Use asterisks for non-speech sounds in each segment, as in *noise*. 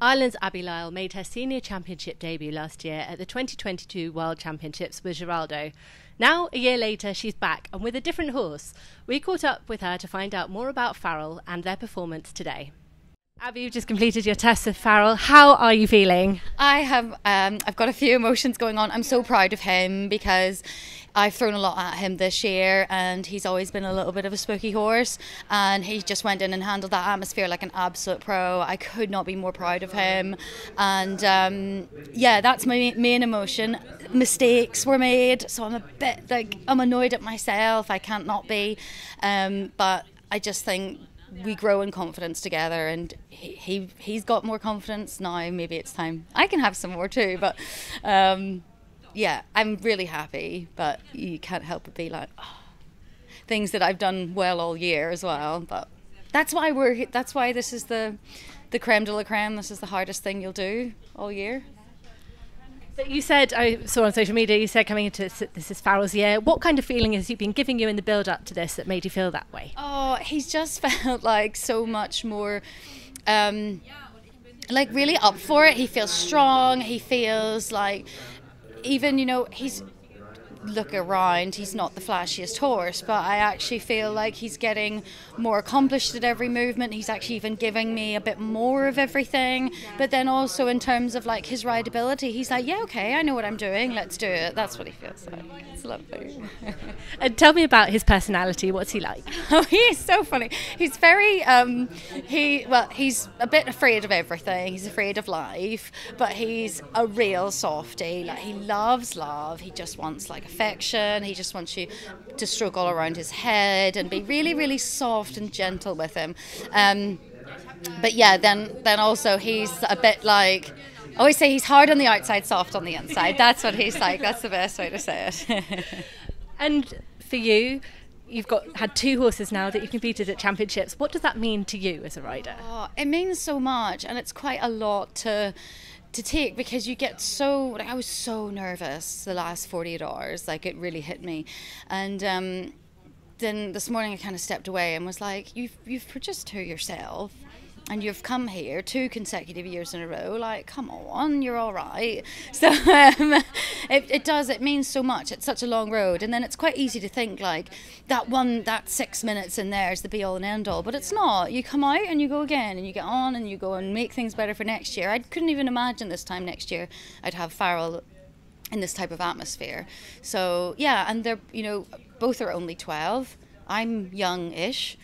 Ireland's Abi Lyle made her senior championship debut last year at the 2022 World Championships with Giraldo. Now, a year later, she's back and with a different horse. We caught up with her to find out more about Farrell and their performance today. Abi, you've just completed your test with Farrell. How are you feeling? I have, um, I've got a few emotions going on. I'm so proud of him because I've thrown a lot at him this year, and he's always been a little bit of a spooky horse. And he just went in and handled that atmosphere like an absolute pro. I could not be more proud of him. And um, yeah, that's my main emotion. Mistakes were made, so I'm a bit like I'm annoyed at myself. I can't not be, um, but I just think we grow in confidence together and he, he he's got more confidence now. Maybe it's time i can have some more too but um, yeah i'm really happy but you can't help but be like oh, things that i've done well all year as well. But that's why we're that's why this is the the creme de la creme. This is the hardest thing you'll do all year but you said, I saw on social media, you said coming into this, this is Farrell's year. What kind of feeling has he been giving you in the build up to this that made you feel that way? Oh, he's just *laughs* felt like so much more. Um, like really up for it. He feels strong. He feels like even you know he's look around, he's not the flashiest horse, but I actually feel like he's getting more accomplished at every movement. He's actually even giving me a bit more of everything. But then also in terms of like his rideability, he's like, yeah, okay, I know what I'm doing. Let's do it. That's what he feels like. It's lovely. *laughs* and tell me about his personality. What's he like? *laughs* Oh, he is so funny. He's very um, he well, he's a bit afraid of everything. He's afraid of life, but he's a real softy. Like he loves love. He just wants like a affection. He just wants you to stroke all around his head and be really, really soft and gentle with him. Um, but yeah, then then also he's a bit like. I always say he's hard on the outside, soft on the inside. That's what he's like. That's the best way to say it. *laughs* and for you, you've got had two horses now that you've competed at championships. What does that mean to you as a rider? Oh, it means so much, and it's quite a lot to to take because you get so like I was so nervous the last 48 hours. Like it really hit me. And um, then this morning I kind of stepped away and was like you've you've produced her yourself and you've come here two consecutive years in a row like come on you're all right. So um, *laughs* it, it does it means so much. It's such a long road. And then it's quite easy to think like that one that six minutes in there is the be all and end all but it's not. You come out and you go again and you get on and you go and make things better for next year. I couldn't even imagine this time next year i'd have farrell in this type of atmosphere. So yeah and they're you know both are only 12 i'm young-ish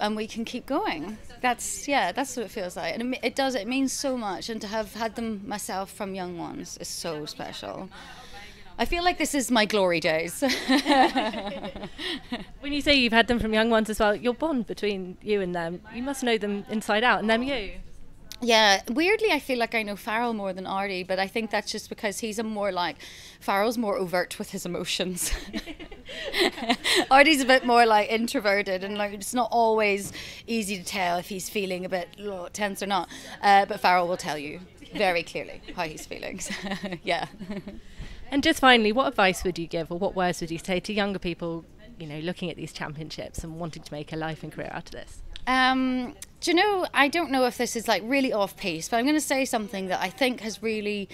and we can keep going. That's yeah, that's what it feels like, and it, it, does. It means so much, and to have had them myself from young ones is so special. I feel like this is my glory days. *laughs* when you say you've had them from young ones as well, your bond between you and them, you must know them inside out, and them you. Yeah, weirdly, I feel like I know Farrell more than Arty, but I think that's just because he's a more like Farrell's more overt with his emotions. *laughs* *laughs* *laughs* Arty's a bit more like introverted, and like it's not always easy to tell if he's feeling a bit oh, tense or not. Uh, but Farrell will tell you very clearly how he's feeling. *laughs* yeah. And just finally, what advice would you give, or what words would you say to younger people, you know, looking at these championships and wanting to make a life and career out of this? Um, do you know, I don't know if this is like really off piece, but I'm going to say something that I think has really,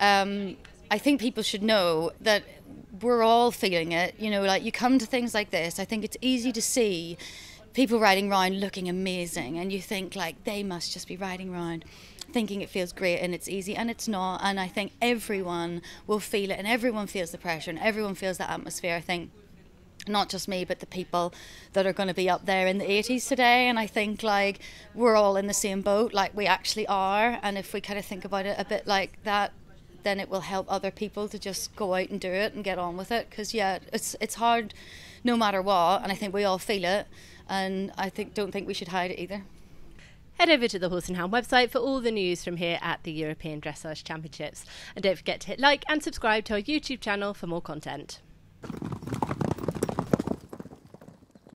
um, I think people should know that we're all feeling it. You know, like you come to things like this, I think it's easy to see people riding around looking amazing, and you think like they must just be riding around thinking it feels great and it's easy and it's not and i think everyone will feel it and everyone feels the pressure and everyone feels that atmosphere i think not just me, but the people that are going to be up there in the 80s today. And I think like we're all in the same boat, like we actually are. And if we kind of think about it a bit like that, then it will help other people to just go out and do it and get on with it. Because yeah, it's it's hard, no matter what. And I think we all feel it. And I think don't think we should hide it either. Head over to the Horse and Hound website for all the news from here at the European Dressage Championships. And don't forget to hit like and subscribe to our YouTube channel for more content.